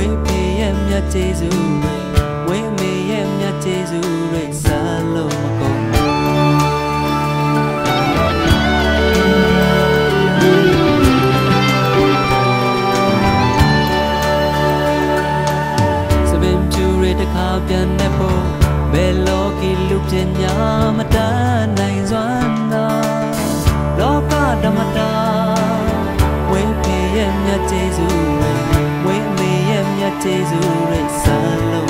ဝေဖေရဲ့မြတ်ကျေးဇူးတွေဝေမေရဲ့မြတ်ကျေးဇူးတွေစားလို့မကုန်ပြန်တဲ့ဖို့ဘယ်လောကီလူပညာမတန်နိုင်စွမ်းသာလောကဓမ္မတာဝေဖေရဲ့မြတ်ကျေးဇူး te zure salo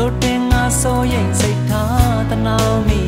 ကြိုတင်ငါစိုးရိမ်စိတ်ထားတနာမိ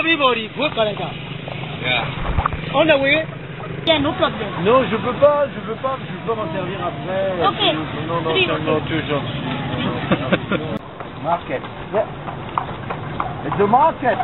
everybody work like that. Yeah. On the way. Yeah, no problem. Non, je peux pas, je peux pas, je peux pas m'en servir après. Ok. Non, non, non, non, toujours. market. Yeah. It's the market.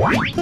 ပ